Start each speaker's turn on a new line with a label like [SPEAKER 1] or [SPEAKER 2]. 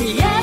[SPEAKER 1] Yeah.